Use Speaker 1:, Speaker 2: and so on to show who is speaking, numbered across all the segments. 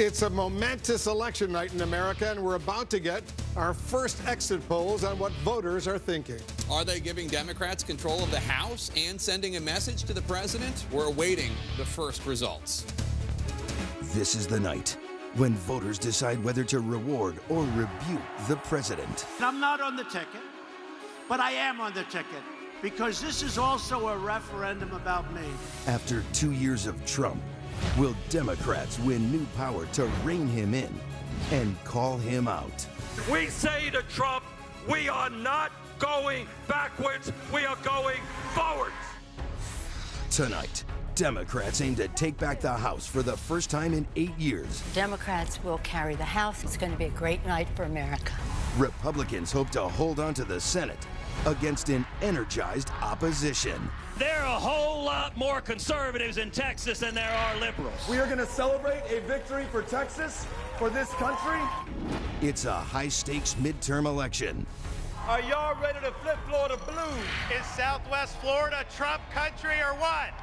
Speaker 1: It's a momentous election night in America, and we're about to get our first exit polls on what voters are thinking.
Speaker 2: Are they giving Democrats control of the House and sending a message to the president? We're awaiting the first results.
Speaker 3: This is the night when voters decide whether to reward or rebuke the president.
Speaker 4: I'm not on the ticket, but I am on the ticket because this is also a referendum about me.
Speaker 3: After two years of Trump, Will Democrats win new power to rein him in and call him out?
Speaker 5: We say to Trump, we are not going backwards, we are going forwards.
Speaker 3: Tonight, Democrats aim to take back the House for the first time in eight years.
Speaker 6: Democrats will carry the House. It's going to be a great night for America.
Speaker 3: Republicans hope to hold on to the Senate against an energized opposition.
Speaker 5: There are a whole lot more conservatives in Texas than there are liberals.
Speaker 7: We are going to celebrate a victory for Texas, for this country.
Speaker 3: It's a high stakes midterm election.
Speaker 8: Are y'all ready to flip Florida blue?
Speaker 9: Is Southwest Florida Trump country or what?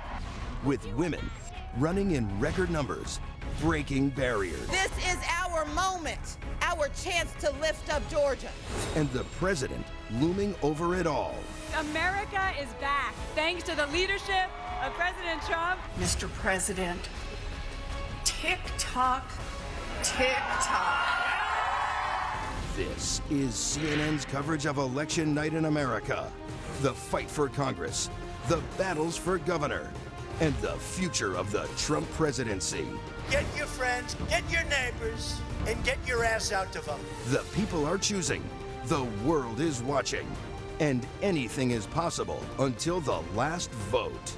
Speaker 3: With women running in record numbers, breaking barriers.
Speaker 10: This is our moment, our chance to lift up Georgia.
Speaker 3: And the president looming over it all.
Speaker 11: America is back thanks to the leadership of President Trump.
Speaker 12: Mr. President, tick tock, tick tock.
Speaker 3: This is CNN's coverage of election night in America. The fight for Congress, the battles for governor, and the future of the Trump presidency.
Speaker 4: Get your friends, get your neighbors, and get your ass out to vote.
Speaker 3: The people are choosing. The world is watching. And anything is possible until the last vote.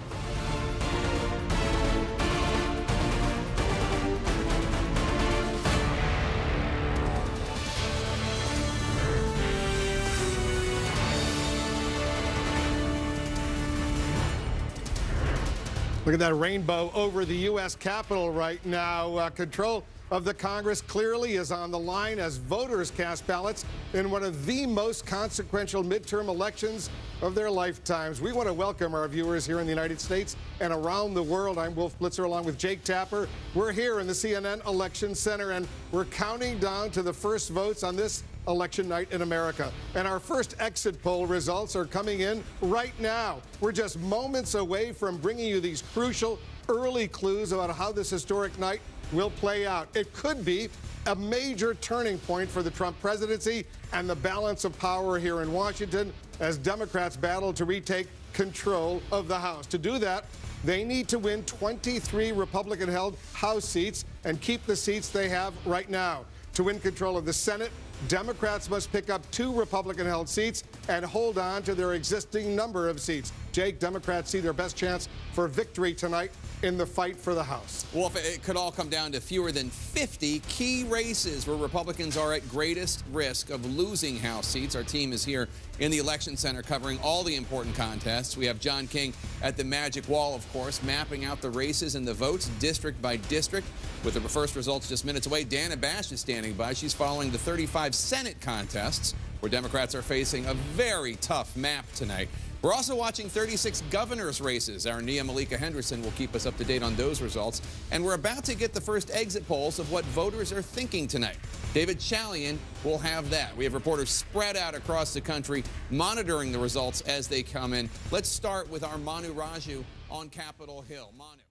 Speaker 1: Look at that rainbow over the U.S. Capitol right now. Uh, control of the Congress clearly is on the line as voters cast ballots in one of the most consequential midterm elections of their lifetimes. We want to welcome our viewers here in the United States and around the world. I'm Wolf Blitzer along with Jake Tapper. We're here in the CNN Election Center and we're counting down to the first votes on this election night in America. And our first exit poll results are coming in right now. We're just moments away from bringing you these crucial early clues about how this historic night will play out. It could be a major turning point for the Trump presidency and the balance of power here in Washington as Democrats battle to retake control of the House. To do that, they need to win 23 Republican held House seats and keep the seats they have right now. To win control of the Senate, Democrats must pick up two Republican held seats and hold on to their existing number of seats. Jake, Democrats see their best chance for victory tonight in the fight for the House.
Speaker 2: Well, it could all come down to fewer than 50 key races where Republicans are at greatest risk of losing House seats. Our team is here in the Election Center covering all the important contests. We have John King at the Magic Wall, of course, mapping out the races and the votes district by district. With the first results just minutes away, Dana Bash is standing by. She's following the 35 Senate contests where Democrats are facing a very tough map tonight. We're also watching 36 governors' races. Our Nia Malika Henderson will keep us up to date on those results. And we're about to get the first exit polls of what voters are thinking tonight. David Chalian will have that. We have reporters spread out across the country monitoring the results as they come in. Let's start with our Manu Raju on Capitol Hill. Manu.